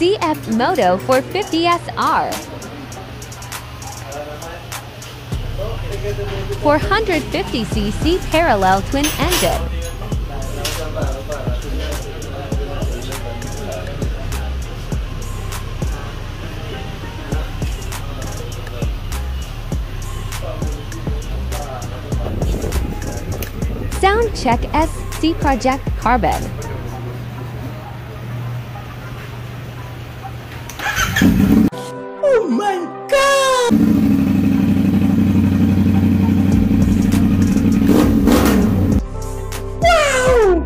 CF Moto 450SR, 450cc parallel twin engine. Sound check SC Project Carbon. Oh my god! Wow!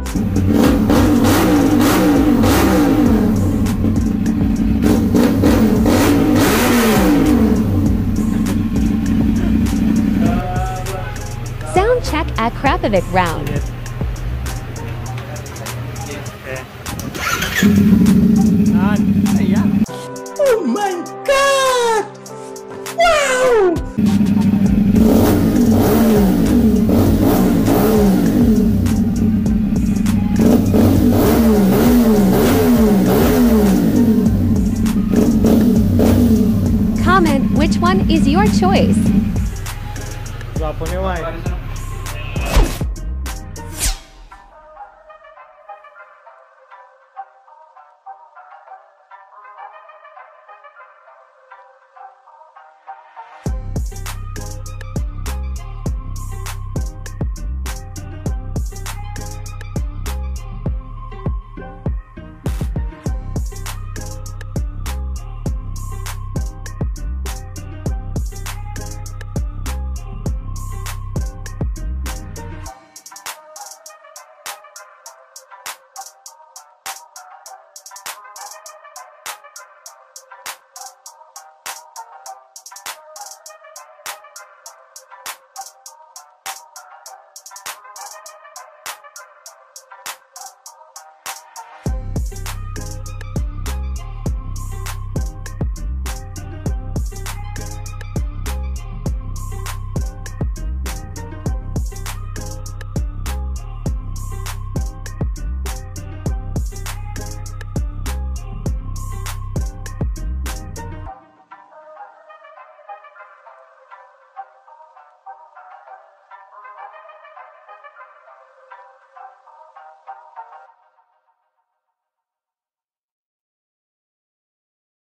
Sound check Akrapovic round. My god! Wow! Comment which one is your choice. Gwapo ni White.